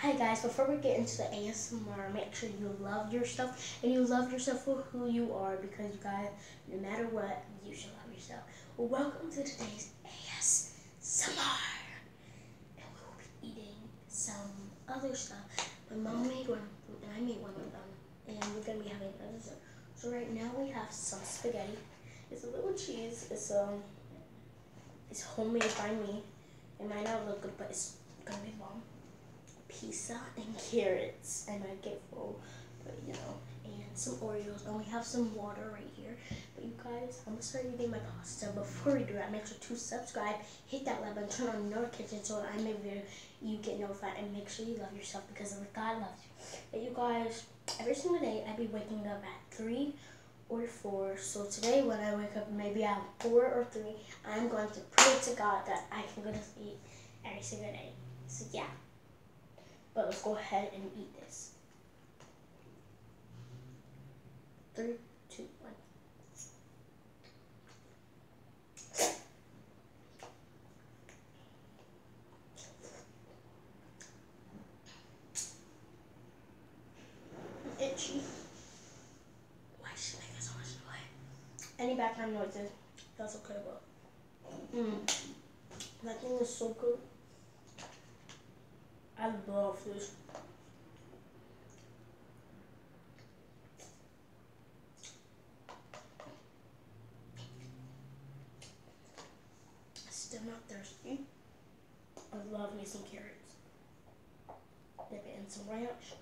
Hi guys, before we get into the ASMR, make sure you love yourself and you love yourself for who you are because you guys, no matter what, you should love yourself. Welcome to today's ASMR. And we will be eating some other stuff. My mom made one and I made one of them. And we're going to be having another dessert. So right now we have some spaghetti. It's a little cheese. It's um, it's homemade by me. It might not look good, but it's gonna be bomb. Pizza and carrots. And I get full, but you know, and some Oreos. And we have some water right here. But you guys, I'm gonna start eating my pasta. Before we do that, make sure to subscribe, hit that like button, turn on notifications so when I make video, you get notified. And make sure you love yourself because God loves you. But you guys, every single day, I'd be waking up at 3 or 4. So today, when I wake up, maybe at 4 or 3, I'm going to pray to God that I can go to sleep every single day. So yeah. But let's go ahead and eat this. Three, two, one. Itchy. Why should I make so much noise? Any background noises, that's okay, but. Mmm. That thing is so good. I love this. Still not thirsty. I love me some carrots. Dip it in some ranch.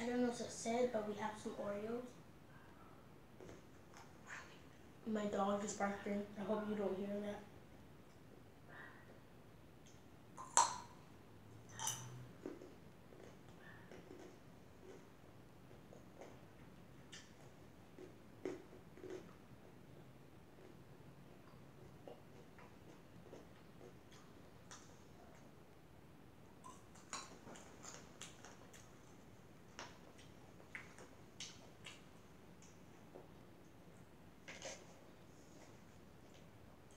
I don't know what it said, but we have some Oreos. My dog is barking. I hope you don't hear that.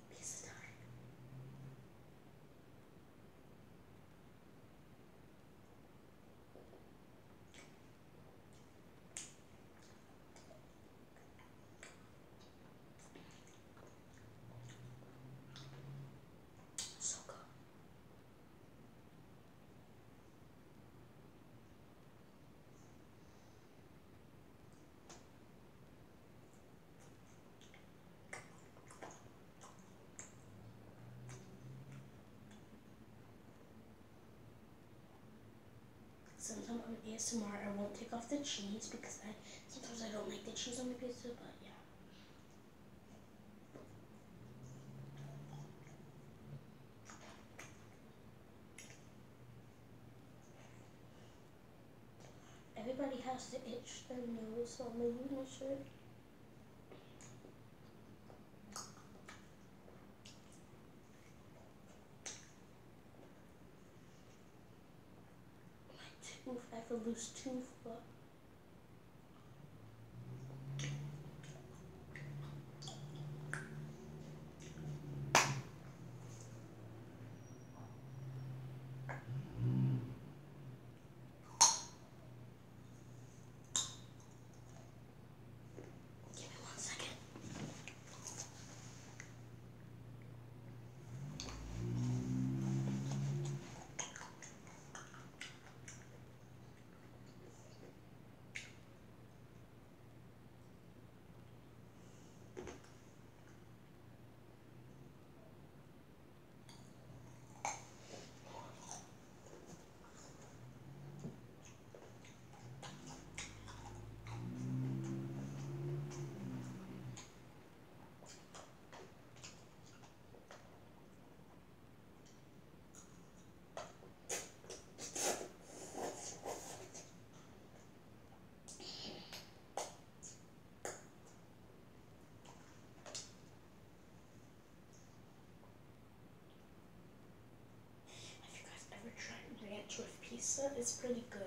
Pizza time. So good. On ASMR I won't take off the cheese because I sometimes I don't like the cheese on the pizza, but yeah. Everybody has to itch their nose on the unishirt. My tooth, I have a loose tooth, but give me one second. pizza. It's pretty good.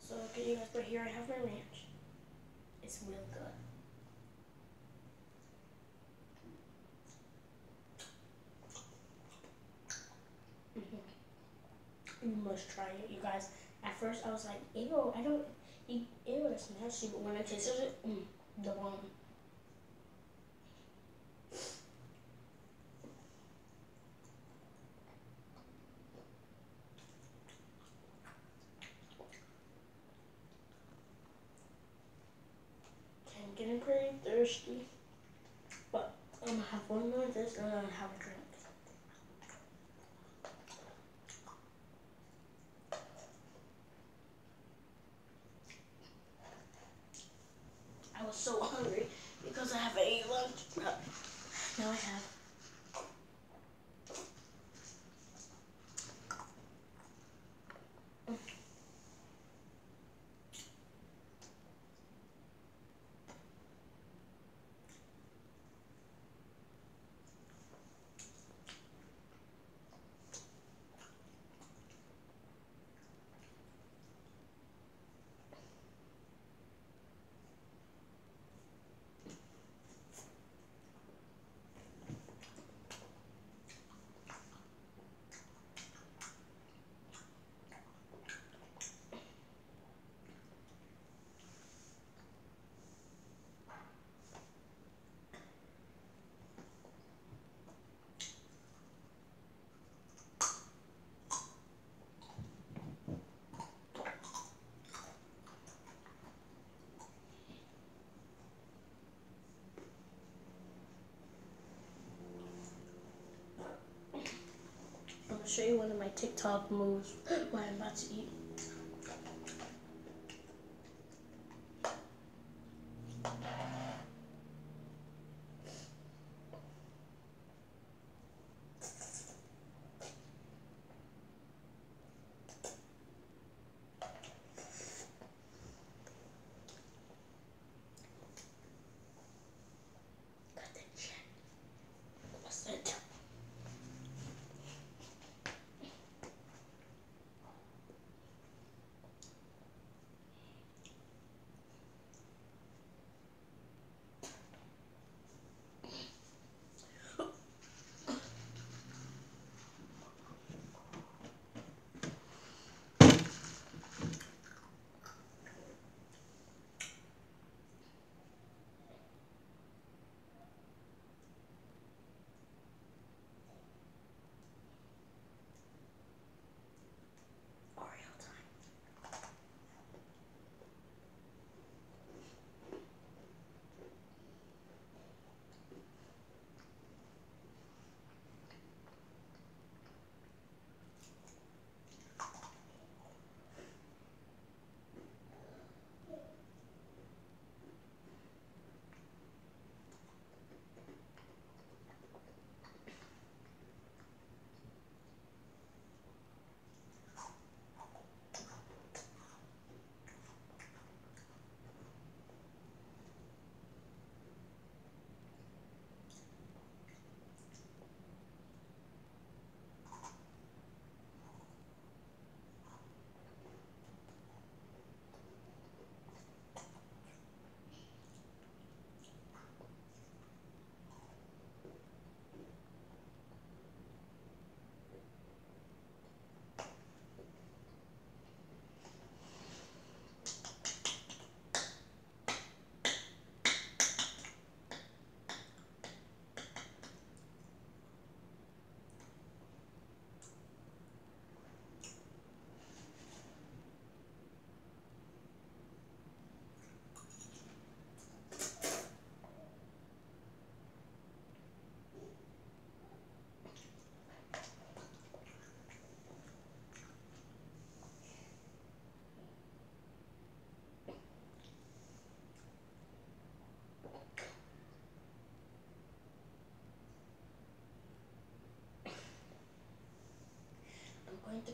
So okay, you guys, but here I have my ranch. It's real good. Mm -hmm. You must try it, you guys. At first, I was like, ew, I don't eat, ew, that's nasty. But when I tasted it, mm, the bomb. getting pretty thirsty. But I'm gonna have one more of this and I'm gonna have a drink. I was so hungry because I haven't eaten lunch. Now I have show you one of my TikTok moves while I'm about to eat.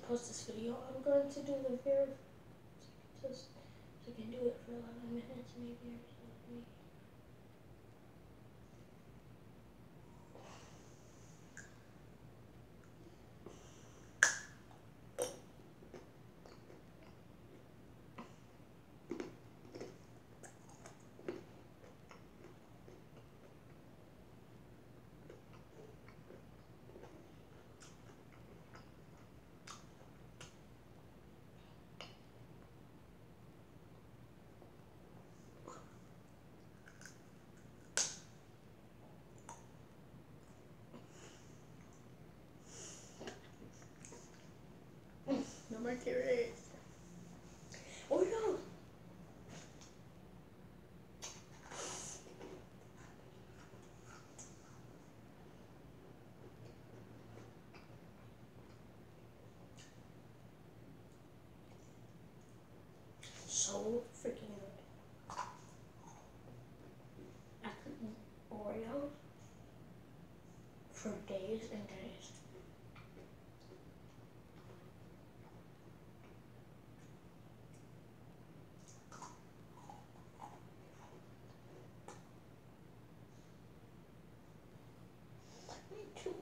Post this video. I'm going to do the very just so I can do it for 11 minutes maybe or something. Serious. Oreo. Oh, so freaking good. I could eat Oreos for days and days. Me too.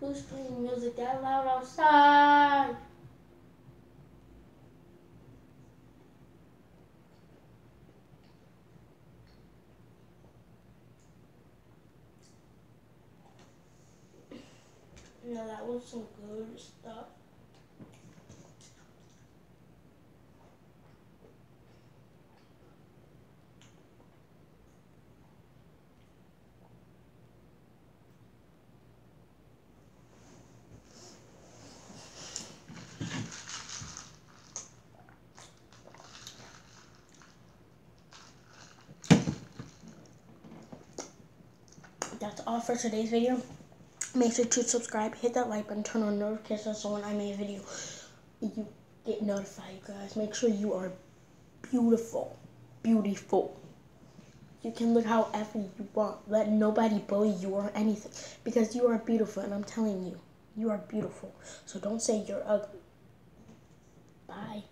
Who's playing music that loud outside? No, that was some good stuff. That's all for today's video. Make sure to subscribe, hit that like button, turn on notifications so when I make a video, you get notified, guys. Make sure you are beautiful. Beautiful. You can look however you want. Let nobody bully you or anything. Because you are beautiful, and I'm telling you, you are beautiful. So don't say you're ugly. Bye.